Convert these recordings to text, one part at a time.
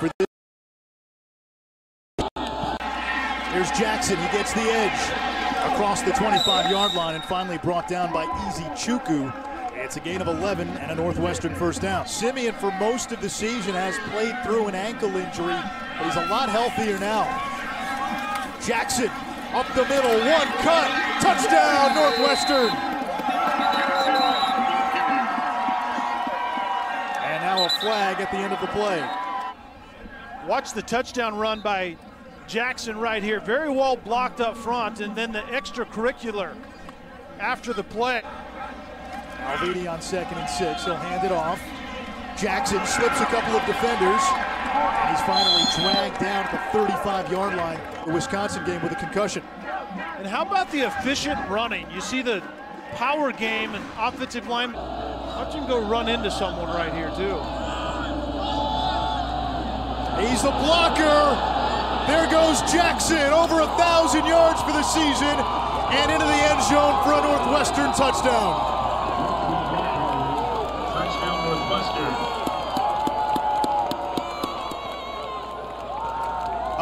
for this. Here's Jackson. He gets the edge across the 25-yard line and finally brought down by Easy Chuku. It's a gain of 11 and a Northwestern first down. Siemian, for most of the season, has played through an ankle injury, but he's a lot healthier now. Jackson up the middle, one cut, touchdown, Northwestern. And now a flag at the end of the play. Watch the touchdown run by Jackson right here. Very well blocked up front, and then the extracurricular after the play. Alviti on second and six. He'll hand it off. Jackson slips a couple of defenders. And he's finally dragged down at the 35-yard line. The Wisconsin game with a concussion. And how about the efficient running? You see the power game and offensive line. Watch him go run into someone right here, too. He's the blocker. There goes Jackson, over a thousand yards for the season, and into the end zone for a Northwestern touchdown.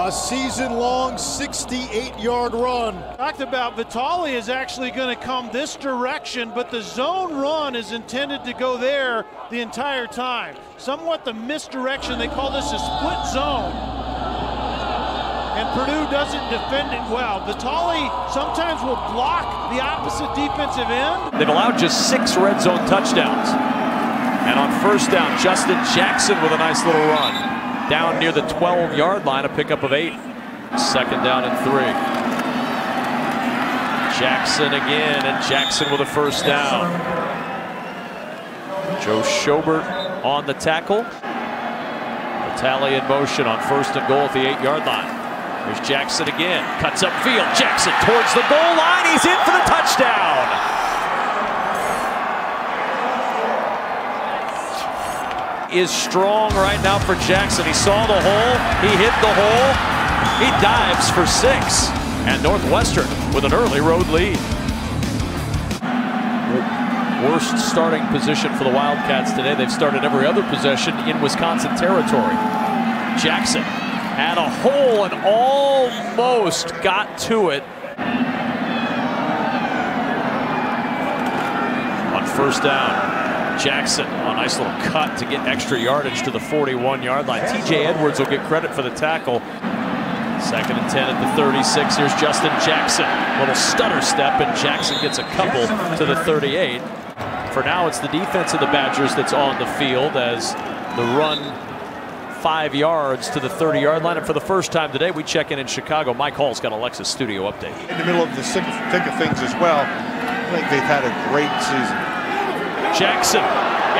A season-long 68-yard run. Talked about Vitale is actually going to come this direction, but the zone run is intended to go there the entire time. Somewhat the misdirection. They call this a split zone. And Purdue doesn't defend it well. Vitale sometimes will block the opposite defensive end. They've allowed just six red zone touchdowns. And on first down, Justin Jackson with a nice little run down near the 12-yard line, a pickup of eight. Second down and three. Jackson again, and Jackson with a first down. Joe Schobert on the tackle. Vitale in motion on first and goal at the eight-yard line. Here's Jackson again, cuts upfield. Jackson towards the goal line. He's in for the touchdown. Is strong right now for Jackson. He saw the hole, he hit the hole, he dives for six. And Northwestern with an early road lead. Worst starting position for the Wildcats today. They've started every other possession in Wisconsin territory. Jackson had a hole and almost got to it. On first down, Jackson, a nice little cut to get extra yardage to the 41-yard line. TJ Edwards will get credit for the tackle. Second and 10 at the 36. Here's Justin Jackson. Little stutter step, and Jackson gets a couple to the 38. For now, it's the defense of the Badgers that's on the field as the run five yards to the 30-yard line. And for the first time today, we check in in Chicago. Mike Hall's got a Lexus studio update. In the middle of the thick of things as well. I think they've had a great season. Jackson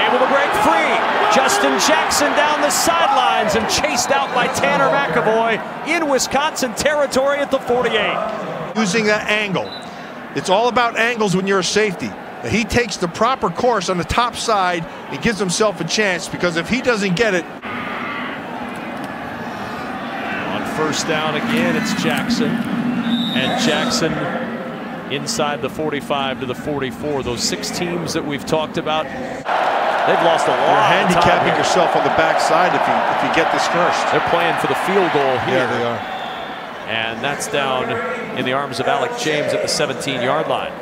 able to break free. Justin Jackson down the sidelines and chased out by Tanner McEvoy in Wisconsin territory at the 48. Using that angle. It's all about angles when you're a safety. He takes the proper course on the top side and gives himself a chance because if he doesn't get it. On first down again, it's Jackson. And Jackson inside the 45 to the 44. Those six teams that we've talked about, they've lost a lot. You're handicapping yourself on the backside if you if you get this first. They're playing for the field goal here. Yeah, they are. And that's down in the arms of Alec James at the 17-yard line.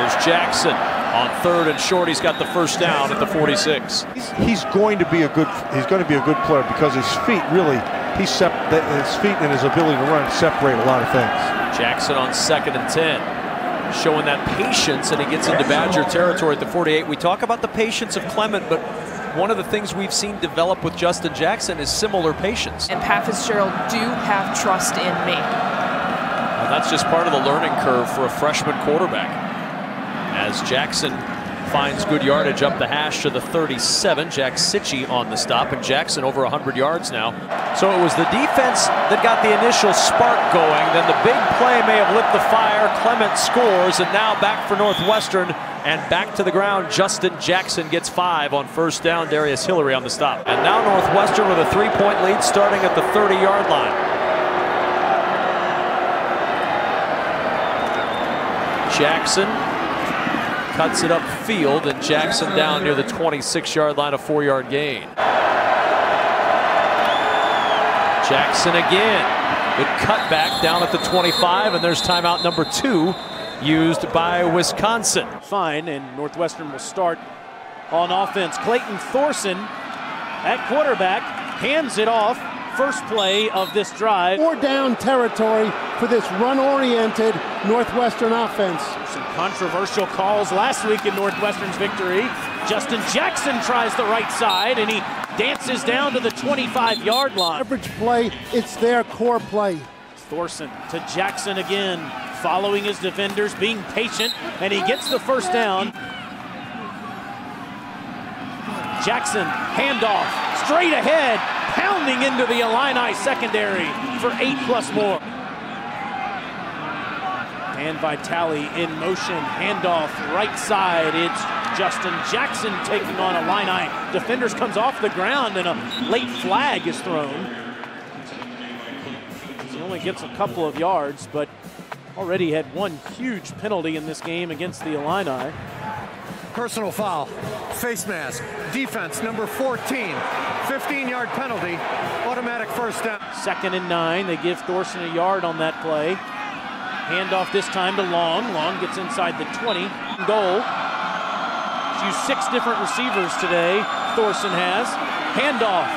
Here's Jackson on third and short. He's got the first down at the 46. He's, he's going to be a good. He's going to be a good player because his feet really he sep his feet and his ability to run separate a lot of things. Jackson on second and 10, showing that patience, and he gets into Badger territory at the 48. We talk about the patience of Clement, but one of the things we've seen develop with Justin Jackson is similar patience. And Pat Fitzgerald do have trust in me. And that's just part of the learning curve for a freshman quarterback. As Jackson finds good yardage up the hash to the 37. Jack Cichy on the stop, and Jackson over 100 yards now. So it was the defense that got the initial spark going. Then the big play may have lit the fire. Clement scores, and now back for Northwestern. And back to the ground, Justin Jackson gets five on first down. Darius Hillary on the stop. And now Northwestern with a three-point lead starting at the 30-yard line. Jackson cuts it upfield, and Jackson down near the 26 yard line, a four yard gain. Jackson again. Good cutback down at the 25, and there's timeout number two used by Wisconsin. Fine, and Northwestern will start on offense. Clayton Thorson at quarterback hands it off. First play of this drive. Four down territory for this run-oriented Northwestern offense. Some controversial calls last week in Northwestern's victory. Justin Jackson tries the right side, and he dances down to the 25-yard line. Average play, it's their core play. Thorson to Jackson again, following his defenders, being patient, and he gets the first down. Jackson, handoff, straight ahead, pounding into the Illini secondary for eight plus more. And Vitale in motion, handoff, right side. It's Justin Jackson taking on a Illini. Defenders comes off the ground and a late flag is thrown. He only gets a couple of yards, but already had one huge penalty in this game against the Illini. Personal foul, face mask, defense number 14, 15 yard penalty, automatic first down. Second and nine, they give Thorson a yard on that play. Handoff this time to Long. Long gets inside the 20. Goal. He's used six different receivers today, Thorson has. Handoff.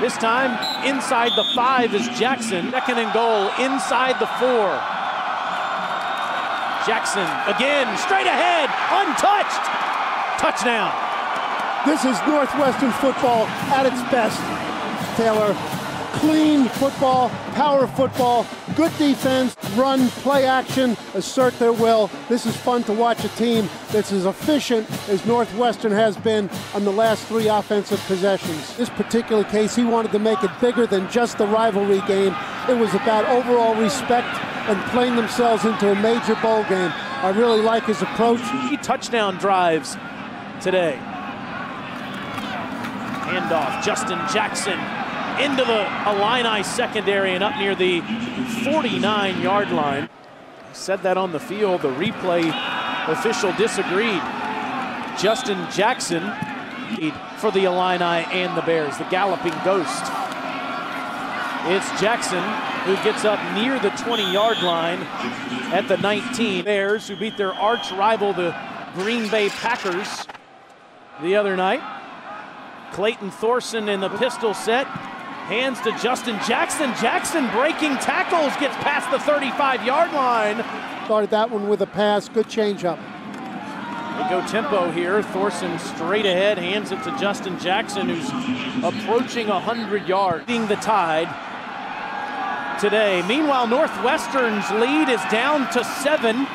This time inside the five is Jackson. Second and goal inside the four. Jackson again, straight ahead, untouched. Touchdown. This is Northwestern football at its best, Taylor. Clean football, power football, good defense, run, play action, assert their will. This is fun to watch a team that's as efficient as Northwestern has been on the last three offensive possessions. This particular case, he wanted to make it bigger than just the rivalry game. It was about overall respect and playing themselves into a major bowl game. I really like his approach. He Touchdown drives today. Handoff, Justin Jackson into the Illini secondary and up near the 49 yard line. Said that on the field. The replay official disagreed. Justin Jackson for the Illini and the Bears, the galloping ghost. It's Jackson who gets up near the 20 yard line at the 19. Bears who beat their arch rival, the Green Bay Packers, the other night. Clayton Thorson in the pistol set. Hands to Justin Jackson. Jackson breaking tackles, gets past the 35 yard line. Started that one with a pass, good changeup. They go tempo here. Thorson straight ahead, hands it to Justin Jackson, who's approaching 100 yards, leading the tide today. Meanwhile, Northwestern's lead is down to seven.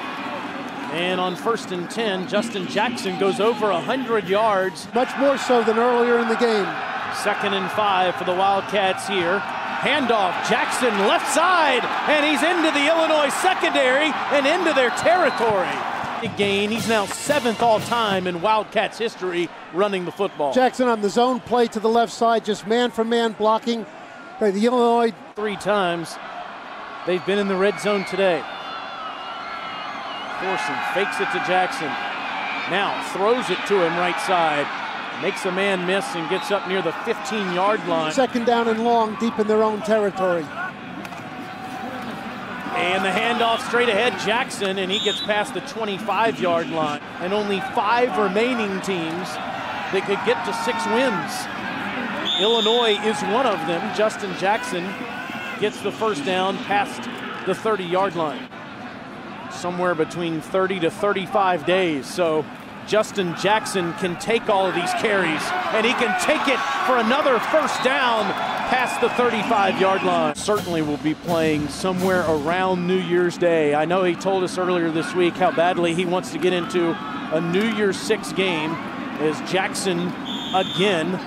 And on first and 10, Justin Jackson goes over 100 yards. Much more so than earlier in the game. Second and five for the Wildcats here. Handoff, Jackson left side, and he's into the Illinois secondary and into their territory. Gain. He's now seventh all time in Wildcats history running the football. Jackson on the zone play to the left side, just man for man blocking. The Illinois three times they've been in the red zone today. Thorson fakes it to Jackson. Now throws it to him right side. Makes a man miss and gets up near the 15 yard line. Second down and long, deep in their own territory. And the handoff straight ahead, Jackson, and he gets past the 25 yard line. And only five remaining teams that could get to six wins. Illinois is one of them. Justin Jackson gets the first down past the 30 yard line. Somewhere between 30 to 35 days. So Justin Jackson can take all of these carries and he can take it for another first down past the 35 yard line. Certainly will be playing somewhere around New Year's Day. I know he told us earlier this week how badly he wants to get into a New Year's Six game as Jackson again.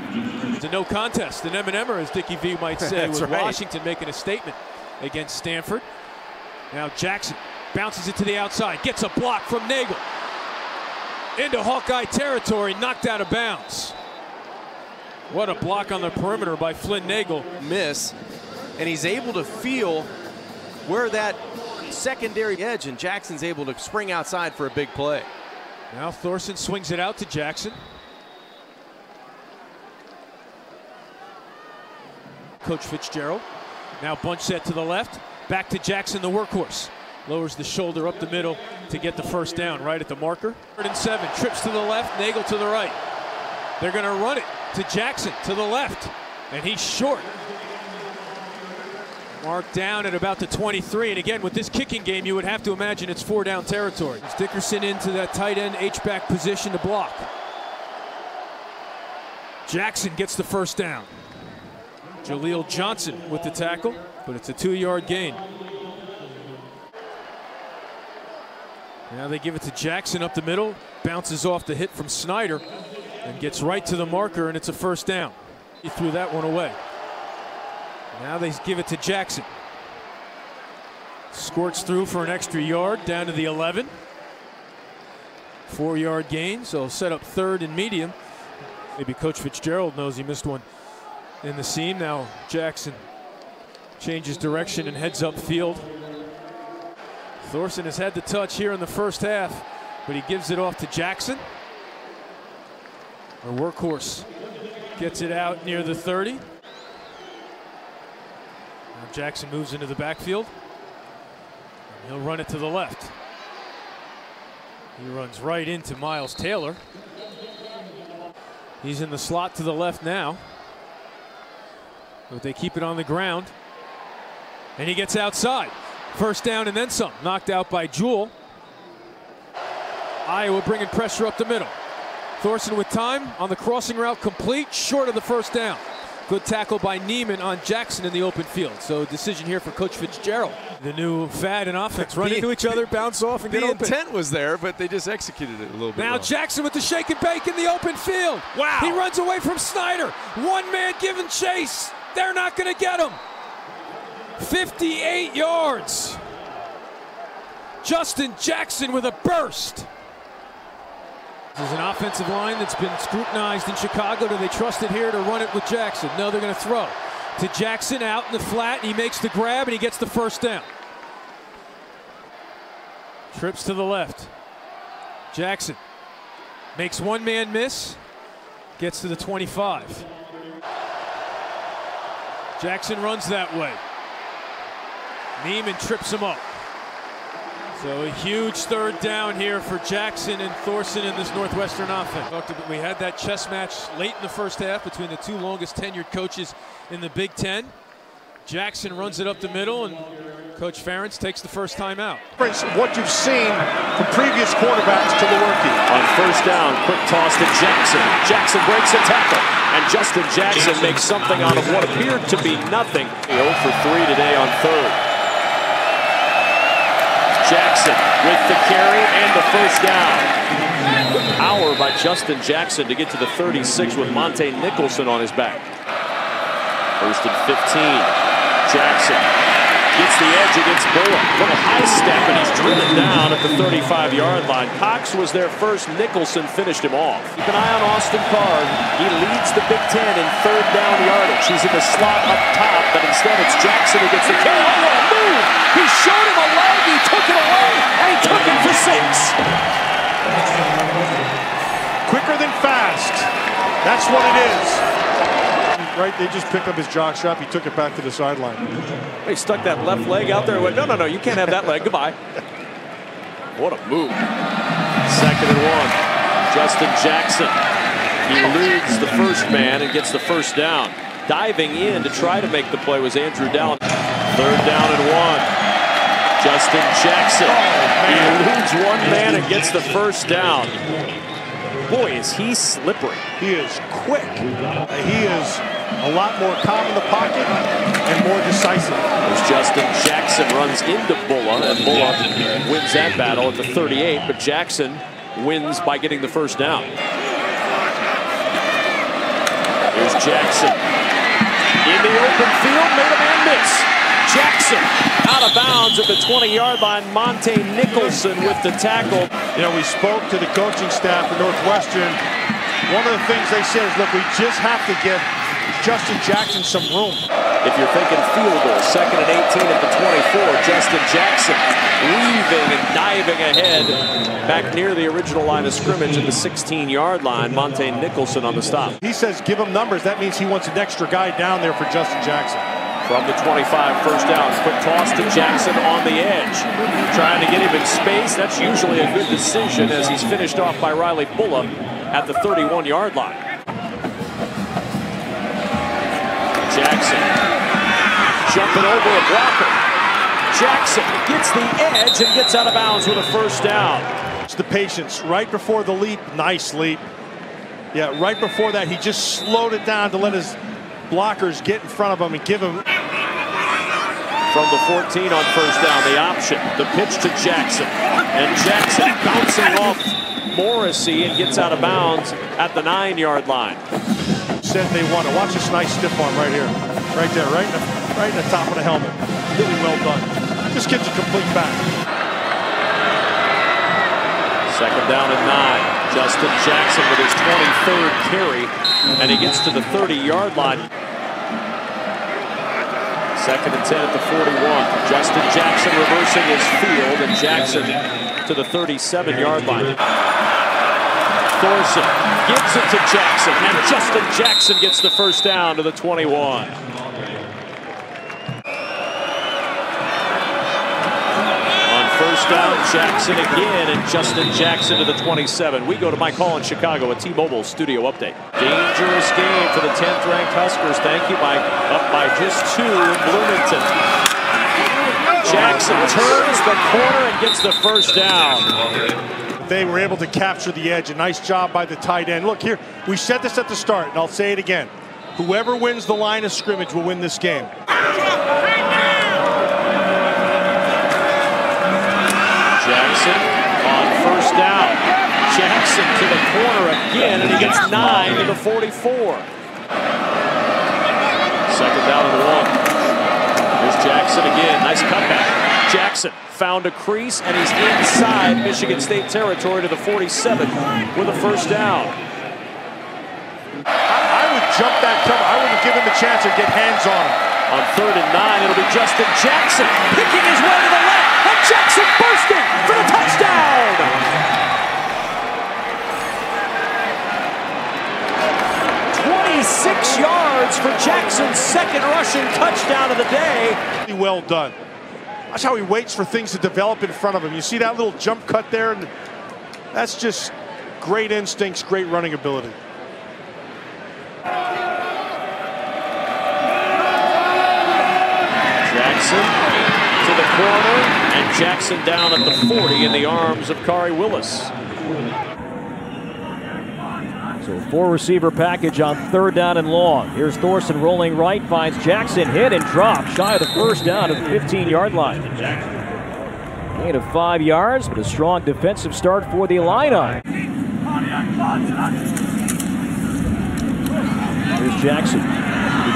It's a no contest, an M&M, as Dickie V might say, with right. Washington making a statement against Stanford. Now Jackson bounces it to the outside, gets a block from Nagel. Into Hawkeye territory, knocked out of bounds. What a block on the perimeter by Flynn Nagel. Miss, and he's able to feel where that secondary edge, and Jackson's able to spring outside for a big play. Now Thorson swings it out to Jackson. Coach Fitzgerald. Now bunch set to the left. Back to Jackson, the workhorse. Lowers the shoulder up the middle to get the first down right at the marker. Third and seven. Trips to the left, Nagel to the right. They're going to run it to Jackson to the left. And he's short. Marked down at about the 23. And again, with this kicking game, you would have to imagine it's four down territory. It's Dickerson into that tight end H-back position to block. Jackson gets the first down. Jaleel Johnson with the tackle, but it's a two-yard gain. Now they give it to Jackson up the middle, bounces off the hit from Snyder, and gets right to the marker, and it's a first down. He threw that one away. Now they give it to Jackson. Squirts through for an extra yard down to the 11. Four yard gain, so set up third and medium. Maybe Coach Fitzgerald knows he missed one in the seam. Now Jackson changes direction and heads upfield. Thorson has had the touch here in the first half, but he gives it off to Jackson. Our workhorse gets it out near the 30. Now Jackson moves into the backfield. He'll run it to the left. He runs right into Miles Taylor. He's in the slot to the left now. But they keep it on the ground. And he gets outside. First down and then some. Knocked out by Jewell. Iowa bringing pressure up the middle. Thorson with time on the crossing route complete, short of the first down. Good tackle by Niemann on Jackson in the open field. So decision here for Coach Fitzgerald. The new fad in offense. Run The- into each other, bounce off, and The get open. intent was there, but they just executed it a little bit. Now wrong. Jackson with the shake and bake in the open field. Wow. He runs away from Snyder. One man giving chase. They're not going to get him. 58 yards. Justin Jackson with a burst. This is an offensive line that's been scrutinized in Chicago. Do they trust it here to run it with Jackson? No, they're going to throw. To Jackson out in the flat, and he makes the grab and he gets the first down. Trips to the left. Jackson makes one man miss, gets to the 25. Jackson runs that way. Niemann trips him up. So a huge third down here for Jackson and Thorson in this Northwestern offense. We had that chess match late in the first half between the two longest tenured coaches in the Big Ten. Jackson runs it up the middle, and Coach Ferentz takes the first time out. What you've seen from previous quarterbacks to Lewerke. On first down, quick toss to Jackson. Jackson breaks a tackle, and Justin Jackson makes something out of what appeared to be nothing. 0 for 3 today on third. Jackson with the carry and the first down. Power by Justin Jackson to get to the 36 with Montae Nicholson on his back. First and 15. Jackson gets the edge against Bullough. Little high step, and he's driven down at the 35-yard line. Cox was there first. Nicholson finished him off. Keep an eye on Austin Carr. He leads the Big Ten in third down yardage. He's in the slot up top, but instead it's Jackson who gets the carry. What a move! He showed him a leg. He took it away, and he took it for six. Quicker than fast. That's what it is. Right, they just picked up his jock strap. He took it back to the sideline. He stuck that left leg out there. and Went, no, no, no, you can't have that leg. Goodbye. What a move. Second and one. Justin Jackson. He eludes the first man and gets the first down. Diving in to try to make the play was Andrew Dallin. Third down and one. Justin Jackson. Oh, he eludes one man and gets the first down. Boy, is he slippery. He is quick. He is a lot more calm in the pocket and more decisive. As Justin Jackson runs into Bullough, and Bullough wins that battle at the 38, but Jackson wins by getting the first down. Here's Jackson. In the open field, made a man miss. Jackson out of bounds at the 20-yard line. Montae Nicholson with the tackle. You know, we spoke to the coaching staff at Northwestern. One of the things they said is, look, we just have to get Justin Jackson some room. If you're thinking field goal, second and 18 at the 24, Justin Jackson weaving and diving ahead back near the original line of scrimmage at the 16-yard line. Montae Nicholson on the stop. He says give him numbers. That means he wants an extra guy down there for Justin Jackson. From the 25, first down, quick toss to Jackson on the edge. Trying to get him in space. That's usually a good decision as he's finished off by Riley Bullough at the 31-yard line. Jackson jumping over a blocker. Jackson gets the edge and gets out of bounds with a first down. It's the patience right before the leap. Nice leap. Yeah, right before that, he just slowed it down to let his blockers get in front of him and give him. From the 14 on first down, the option, the pitch to Jackson. And Jackson bouncing off Morrissey and gets out of bounds at the nine-yard line said they want to. Watch this nice stiff arm right here. Right there, right in the, right in the top of the helmet. Really well done. This kid's a complete back. Second down and nine. Justin Jackson with his 23rd carry, and he gets to the 30-yard line. Second and 10 at the 41. Justin Jackson reversing his field, and Jackson to the 37-yard line. Thorson gives it to Jackson, and Justin Jackson gets the first down to the 21. On down, Jackson again, and Justin Jackson to the 27. We go to Mike Hall in Chicago, a T-Mobile studio update. Dangerous game for the 10th ranked Huskers. Thank you, Mike. Up by just two in Bloomington. Jackson turns the corner and gets the first down they were able to capture the edge. A nice job by the tight end. Look here, we said this at the start, and I'll say it again. Whoever wins the line of scrimmage will win this game. Jackson on first down. Jackson to the corner again, and he gets nine to the 44. Second down and one. Here's Jackson again. Nice cutback. Jackson found a crease, and he's inside Michigan State territory to the 47 with a first down. I, I would jump that cover. I wouldn't give him a chance to get hands on him. On third and nine, it'll be Justin Jackson picking his way to the left, and Jackson bursting for the. 26 yards for Jackson's second rushing touchdown of the day. Well done. That's how he waits for things to develop in front of him. You see that little jump cut there? And that's just great instincts, great running ability. Jackson to the corner, and Jackson down at the 40 in the arms of Khari Willis. So four receiver package on third down and long. Here's Thorson rolling right, finds Jackson hit and drop shy of the first down at the 15 yard line. Gain of five yards, but a strong defensive start for the Illini. Here's Jackson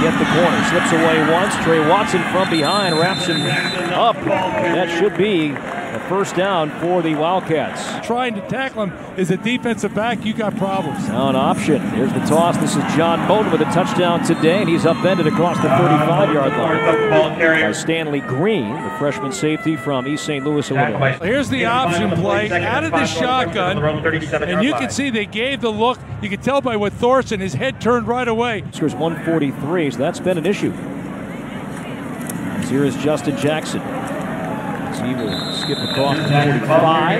get the corner, slips away once. Tre Watson from behind wraps him up. That should be first down for the Wildcats. Trying to tackle him is a defensive back, you got problems. Now an option. Here's the toss. This is John Bowden with a touchdown today, and he's upended across the 35-yard line by Stanley Green, the freshman safety from East St. Louis, Illinois. Here's the option play out of the shotgun, and you can see they gave the look. You can tell by what Thorson, his head turned right away. Scores 143, so that's been an issue. Here is Justin Jackson. Will skip across the 45.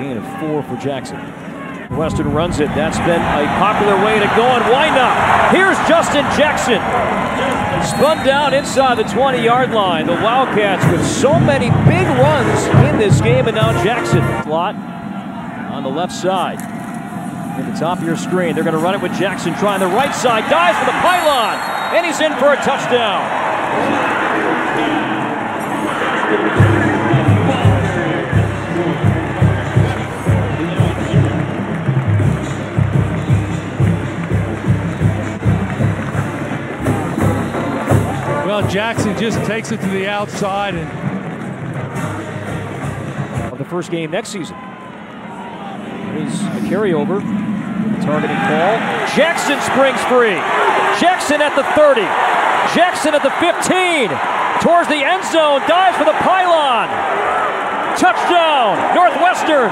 Gain of four for Jackson. Western runs it. That's been a popular way to go, and why not? Here's Justin Jackson. Spun down inside the 20-yard line. The Wildcats with so many big runs in this game, and now Jackson. Slot on the left side. At the top of your screen, they're going to run it with Jackson trying the right side. Dives for the pylon, and he's in for a touchdown. Well, Jackson just takes it to the outside and the first game next season. Here's a carryover. Targeting call. Jackson springs free. Jackson at the 30. Jackson at the 15. Towards the end zone. Dives for the pylon. Touchdown, Northwestern.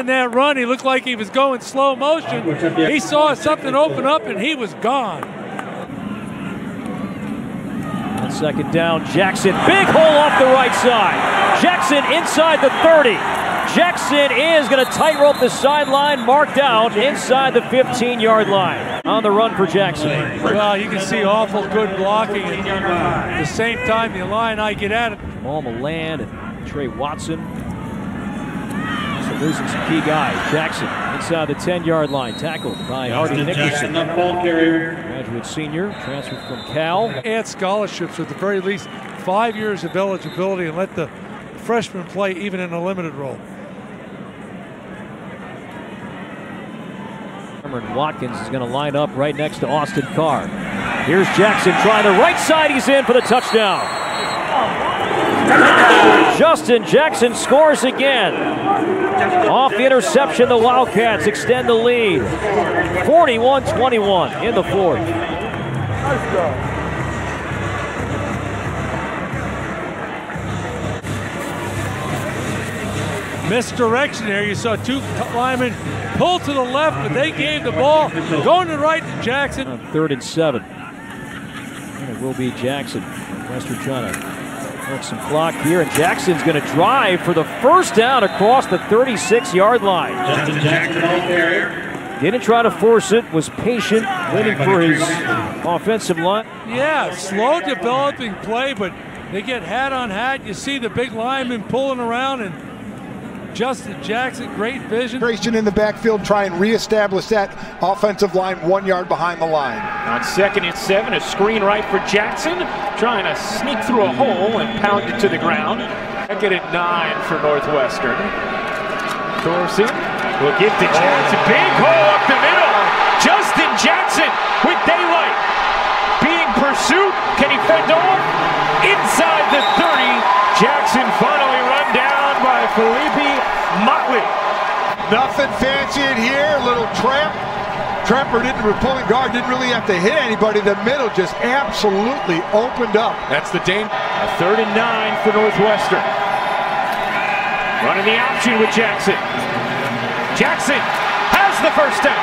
In that run, he looked like he was going slow motion. He saw something open up and he was gone. On second down, Jackson, big hole off the right side. Jackson inside the 30. Jackson is going to tightrope the sideline, marked out inside the 15 yard line. On the run for Jackson. Well, you can see awful good blocking. At the same time, the line I get at it. Jamal Milan and Tre Watson. So losing some key guys. Jackson inside the 10 yard line, tackled by Hardy Nickerson. The ball carrier. Graduate senior, transferred from Cal. Add scholarships with the very least five years of eligibility and let the freshmen play even in a limited role. Cameron Watkins is going to line up right next to Austin Carr. Here's Jackson trying the right side. He's in for the touchdown. Justin Jackson scores again. Off the interception, the Wildcats extend the lead. 41 21 in the fourth. Misdirection there. You saw two linemen pull to the left, but they gave the ball going to the right to Jackson. On third and seven. And it will be Jackson. Western trying to work some clock here, and Jackson's going to drive for the first down across the 36 yard line. Justin Jackson, all carrier. Didn't try to force it, was patient, waiting for his offensive line. Yeah, slow developing play, but they get hat on hat. You see the big lineman pulling around, and Justin Jackson, great vision. In the backfield, try and reestablish that offensive line one yard behind the line. On second and seven, a screen right for Jackson, trying to sneak through a hole and pound it to the ground. Second and nine for Northwestern. Thorson will give to Jackson. Oh. Big hole up the middle. Justin Jackson with daylight. Being pursued. Can he fend off? Inside the 30. Jackson finally run down by Felipe Motley. Nothing fancy in here. Little tramp. Tremper didn't, pulling guard didn't really have to hit anybody. The middle just absolutely opened up. That's the danger. A third and nine for Northwestern. Running the option with Jackson. Jackson has the first down.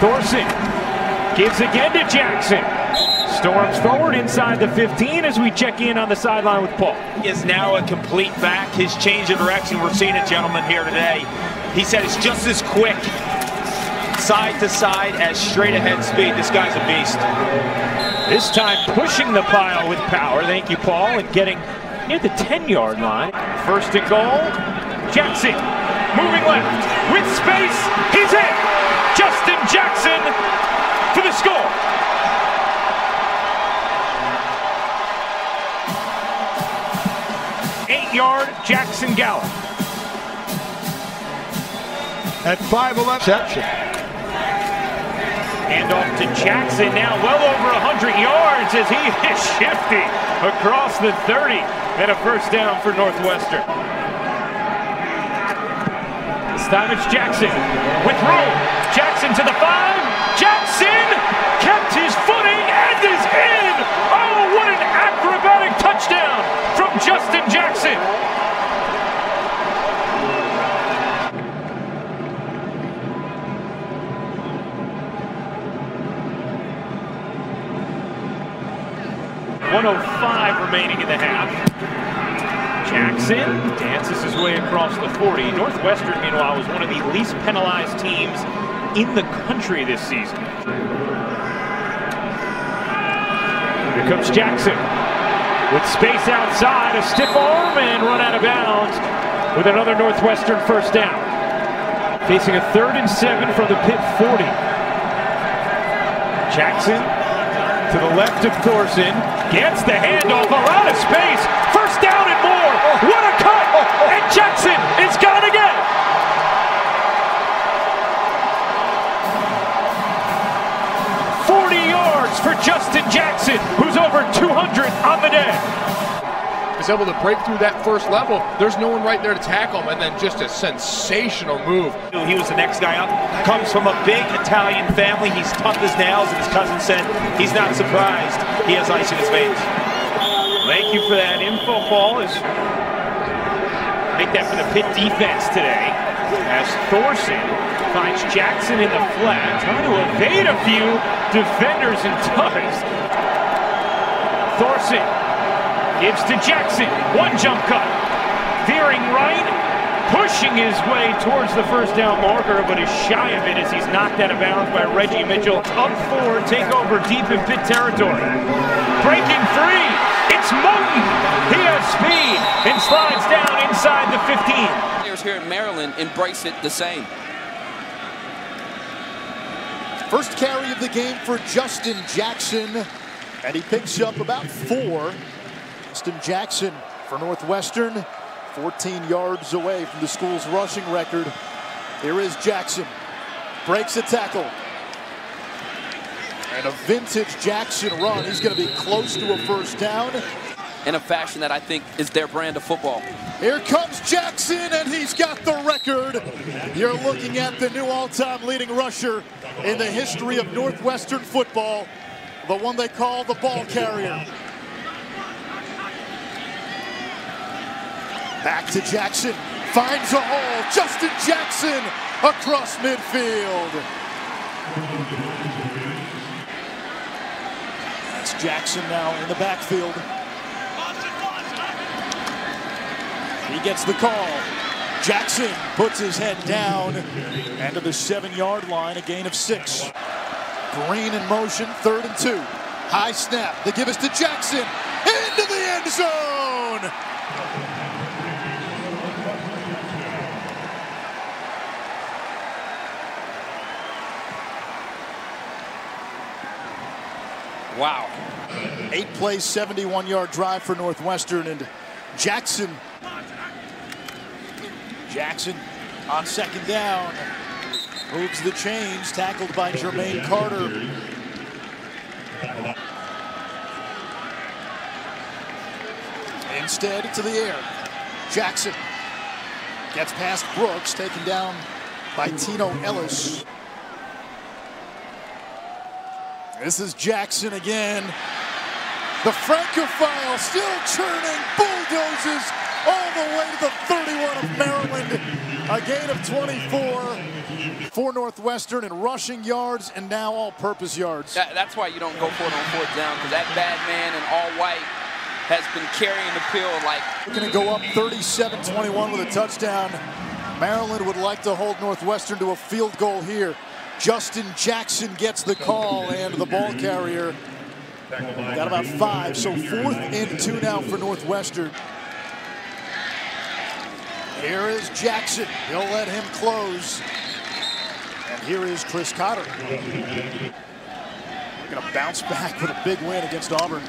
Thorson gives again to Jackson. Storms forward inside the 15 as we check in on the sideline with Paul. He is now a complete back. His change of direction, we're seeing it, gentlemen, here today. He said it's just as quick, side to side, as straight ahead speed. This guy's a beast. This time pushing the pile with power. Thank you, Paul, and getting near the 10-yard line. First and goal. Jackson moving left with space. He's in. Justin Jackson for the score. Eight-yard Jackson Gallup. At 5'11", reception. Hand off to Jackson now well over 100 yards as he is shifty across the 30 and a first down for Northwestern. This time it's Jackson with room. Jackson to the five. Jackson his footing and is in. Oh, what an acrobatic touchdown from Justin Jackson. One oh five remaining in the half. Jackson dances his way across the 40. Northwestern, meanwhile, was one of the least penalized teams in the country this season. Here comes Jackson with space outside, a stiff arm, and run out of bounds with another Northwestern first down. Facing a third and seven from the Pitt 40. Jackson to the left of Thorson, gets the handoff, a lot of space, first down and more. What a cut! And Jackson is gone again. Forty yards for Justin Jackson, who's over 200 on the day. Is able to break through that first level. There's no one right there to tackle him, and then just a sensational move. He was the next guy up. Comes from a big Italian family. He's tough as nails, and his cousin said he's not surprised he has ice in his veins. Thank you for that info, Paul. Is make that for the Pitt defense today. As Thorson finds Jackson in the flat, trying to evade a few defenders and does. Thorson gives to Jackson, one jump cut, veering right, pushing his way towards the first down marker, but is shy of it as he's knocked out of bounds by Reggie Mitchell. Up four, take over deep in Pitt territory. Breaking free, it's Moton. He has speed and slides down inside the 15. Players here in Maryland embrace it the same. First carry of the game for Justin Jackson, and he picks up about four. Justin Jackson for Northwestern, 14 yards away from the school's rushing record. Here is Jackson, breaks a tackle. And a vintage Jackson run. He's going to be close to a first down. In a fashion that I think is their brand of football. Here comes Jackson, and he's got the record. You're looking at the new all-time leading rusher in the history of Northwestern football, the one they call the ball carrier. Back to Jackson, finds a hole. Justin Jackson across midfield. That's Jackson now in the backfield. He gets the call. Jackson puts his head down and to the seven-yard line, a gain of six. Green in motion, third and two. High snap. They give us to Jackson into the end zone. Wow. Eight plays, 71-yard drive for Northwestern, and Jackson. Jackson on second down. Moves the chains, tackled by Jermaine Carter. Instead, to the air. Jackson gets past Brooks, taken down by Tino Ellis. This is Jackson again. The Francophile still churning, bulldozes all the way to the 31 of Maryland. A gain of 24 for Northwestern in rushing yards and now all-purpose yards. That, that's why you don't go for it on fourth down because that bad man in all white has been carrying the pill like. We're going to go up 37-21 with a touchdown. Maryland would like to hold Northwestern to a field goal here. Justin Jackson gets the call and the ball carrier got about five, so fourth and two now for Northwestern. Here is Jackson. He'll let him close. And here is Chris Cotter. Going to bounce back with a big win against Auburn.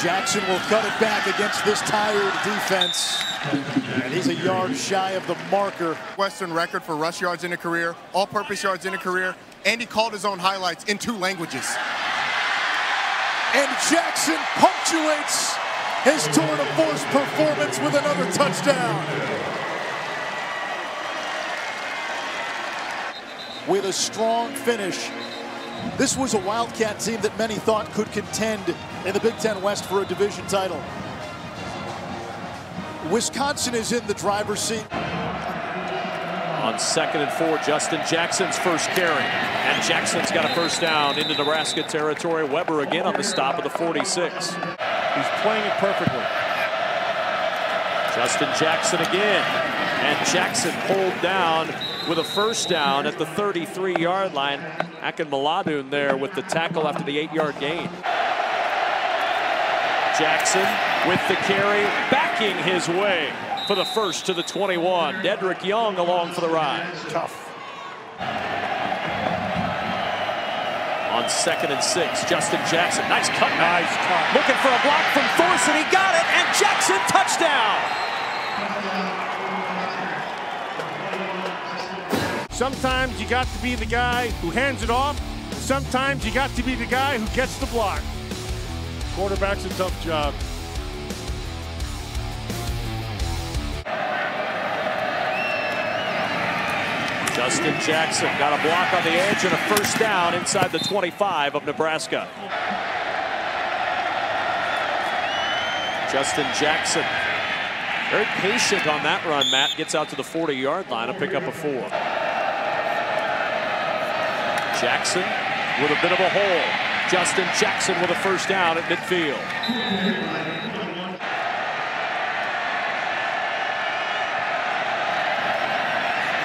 Jackson will cut it back against this tired defense. And he's a yard shy of the marker. Western record for rush yards in a career, all-purpose yards in a career, and he called his own highlights in two languages. And Jackson punctuates his tour de force performance with another touchdown. With a strong finish. This was a Wildcat team that many thought could contend in the Big Ten West for a division title. Wisconsin is in the driver's seat. On second and four, Justin Jackson's first carry. And Jackson's got a first down into Nebraska territory. Weber again on the stop of the 46. He's playing it perfectly. Justin Jackson again. And Jackson pulled down with a first down at the 33-yard line. Akin Maladun there with the tackle after the eight-yard gain. Jackson with the carry, backing his way for the first to the 21. Dedrick Young along for the ride. Tough. On second and six, Justin Jackson. Nice cut. Nice cut. Looking for a block from Thorson. He got it, and Jackson touchdown. Sometimes you got to be the guy who hands it off Sometimes you got to be the guy who gets the block. Quarterback's a tough job. Justin Jackson got a block on the edge and a first down inside the 25 of Nebraska. Justin Jackson, very patient on that run, Matt. Gets out to the 40-yard line to pick up a four. Jackson with a bit of a hole. Justin Jackson with a first down at midfield.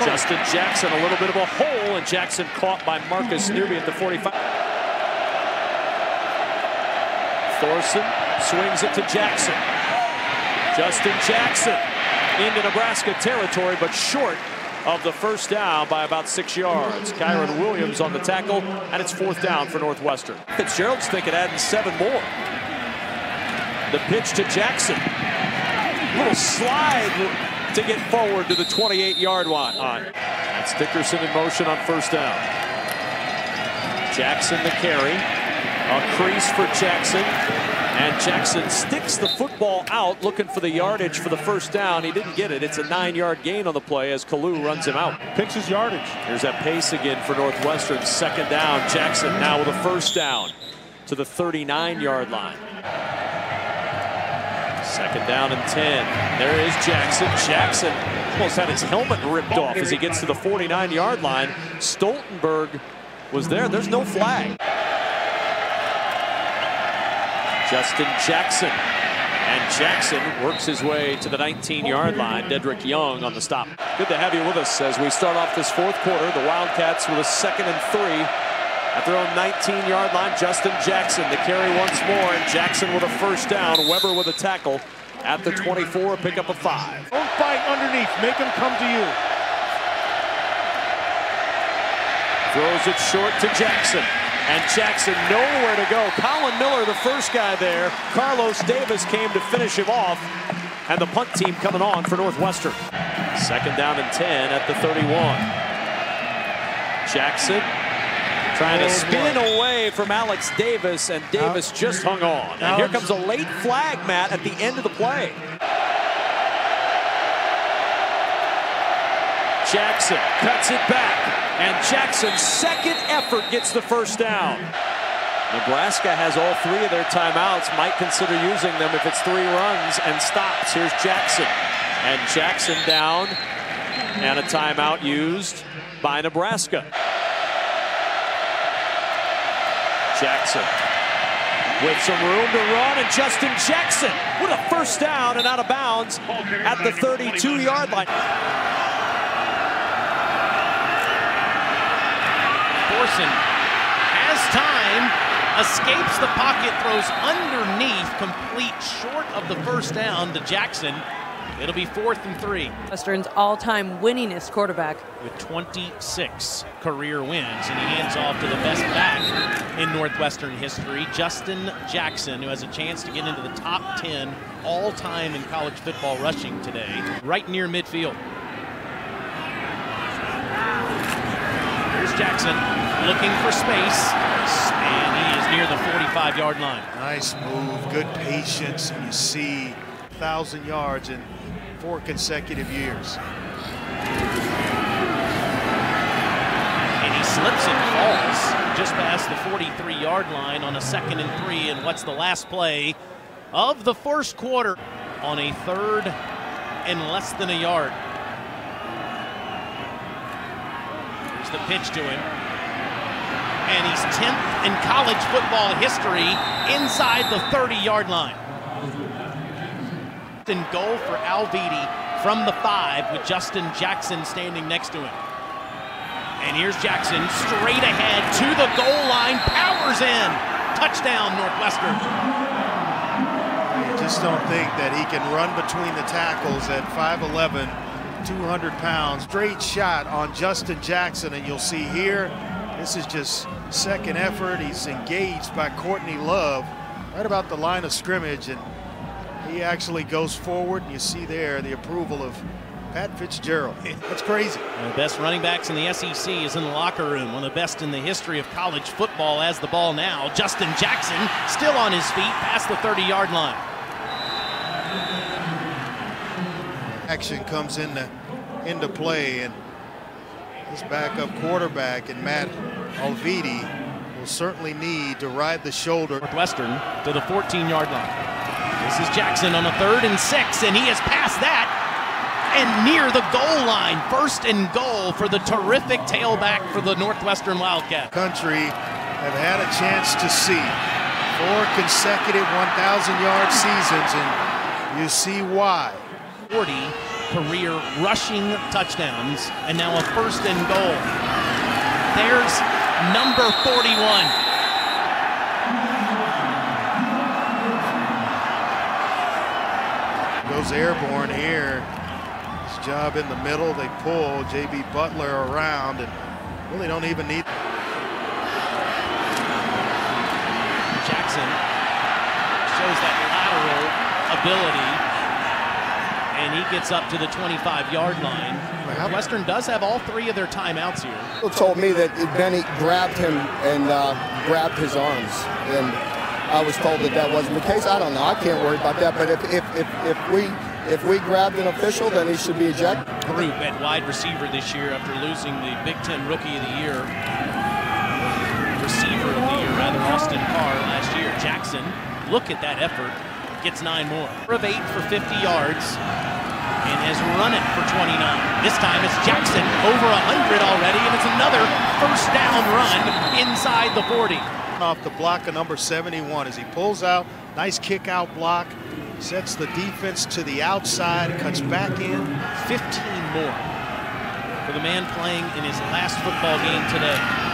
Justin Jackson, a little bit of a hole, and Jackson caught by Marcus Newby at the 45. Thorson swings it to Jackson. Justin Jackson into Nebraska territory, but short of the first down by about six yards. Kyron Williams on the tackle, and it's fourth down for Northwestern. Fitzgerald's thinking adding seven more. The pitch to Jackson. Little slide to get forward to the 28-yard line. That's Dickerson in motion on first down. Jackson the carry. A crease for Jackson. And Jackson sticks the football out looking for the yardage for the first down. He didn't get it. It's a nine-yard gain on the play as Kalu runs him out. Picks his yardage. Here's that pace again for Northwestern. Second down. Jackson now with a first down to the 39-yard line. Second down and 10. There is Jackson. Jackson almost had his helmet ripped off as he gets to the 49-yard line. Stoltenberg was there. There's no flag. Justin Jackson. And Jackson works his way to the 19-yard line. Dedrick Young on the stop. Good to have you with us as we start off this fourth quarter. The Wildcats with a second and three at their own 19-yard line. Justin Jackson to carry once more, and Jackson with a first down. Weber with a tackle at the 24, pick up a five. Don't fight underneath. Make him come to you. Throws it short to Jackson. And Jackson nowhere to go. Collin Miller, the first guy there. Carlos Davis came to finish him off. And the punt team coming on for Northwestern. Second down and 10 at the 31. Jackson trying to spin away from Alex Davis, and Davis just hung on. And here comes a late flag, Matt, at the end of the play. Jackson cuts it back. And Jackson's second effort gets the first down. Nebraska has all three of their timeouts, might consider using them if it's three runs and stops. Here's Jackson. And Jackson down and a timeout used by Nebraska. Jackson with some room to run, and Justin Jackson with a first down and out of bounds at the 32-yard line. Thorson has time, escapes the pocket, throws underneath, complete short of the first down to Jackson. It'll be fourth and three. Western's all-time winningest quarterback. With 26 career wins, and he hands off to the best back in Northwestern history, Justin Jackson, who has a chance to get into the top 10 all-time in college football rushing today, right near midfield. Jackson looking for space, and he is near the 45-yard line. Nice move, good patience, and you see 1,000 yards in four consecutive years. And he slips and falls just past the 43-yard line on a second and three, and what's the last play of the first quarter on a third and less than a yard. The pitch to him. And he's 10th in college football history inside the 30-yard line and goal for Alviti from the five with Justin Jackson standing next to him. And here's Jackson straight ahead to the goal line, powers in. Touchdown, Northwestern. I just don't think that he can run between the tackles at 5'11", 200 pounds. Straight shot on Justin Jackson, and you'll see here, this is just second effort. He's engaged by Courtney Love right about the line of scrimmage, and he actually goes forward. And you see there the approval of Pat Fitzgerald. That's crazy. One of the best running backs in the SEC is in the locker room. One of the best in the history of college football as the ball now. Justin Jackson still on his feet past the 30 yard line. Action comes into, into play, and his backup quarterback and Matt Alviti will certainly need to ride the shoulder. Northwestern to the 14 yard line. This is Jackson on a third and six, and he has passed that and near the goal line. First and goal for the terrific tailback for the Northwestern Wildcat. Country have had a chance to see four consecutive 1,000 yard seasons, and you see why. 40 career rushing touchdowns, and now a first and goal. There's number 41. Goes airborne here. His job in the middle. They pull J.B. Butler around and really don't even need. Jackson shows that lateral ability, and he gets up to the 25-yard line. Western does have all three of their timeouts here. People told me that Benny grabbed him and uh, grabbed his arms, and I was told that that wasn't the case. I don't know. I can't worry about that. But if if if, if we if we grabbed an official, then he should be ejected. Group at wide receiver this year after losing the Big Ten Rookie of the Year, receiver of the year rather, Austin Carr last year. Jackson, look at that effort, gets nine more. Of eight for 50 yards and has run it for 29. This time it's Jackson over 100 already, and it's another first down run inside the 40. Off the block of number 71 as he pulls out, nice kick out block, sets the defense to the outside, cuts back in. 15 more for the man playing in his last football game today.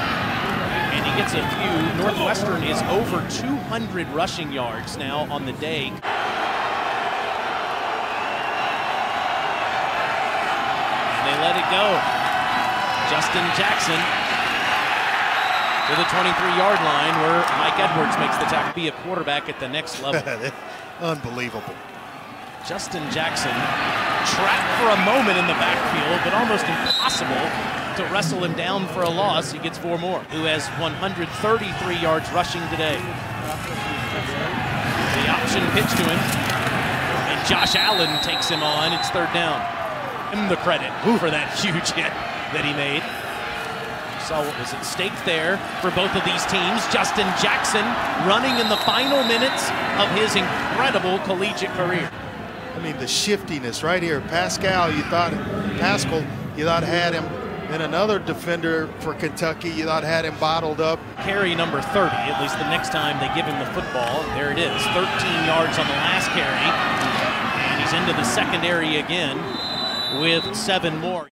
And he gets a few. Northwestern is over 200 rushing yards now on the day. And they let it go. Justin Jackson to the 23-yard line where Mike Edwards makes the tackle. Be a quarterback at the next level. Unbelievable. Justin Jackson trapped for a moment in the backfield, but almost impossible to wrestle him down for a loss. He gets four more. Who has 133 yards rushing today. The option pitch to him, and Josh Allen takes him on. It's third down him the credit for that huge hit that he made. Saw what was at stake there for both of these teams. Justin Jackson running in the final minutes of his incredible collegiate career. I mean, the shiftiness right here. Pascal, you thought, Pascal, you thought had him. And another defender for Kentucky, you thought had him bottled up. Carry number 30, at least the next time they give him the football. There it is, 13 yards on the last carry. And he's into the secondary again with seven more.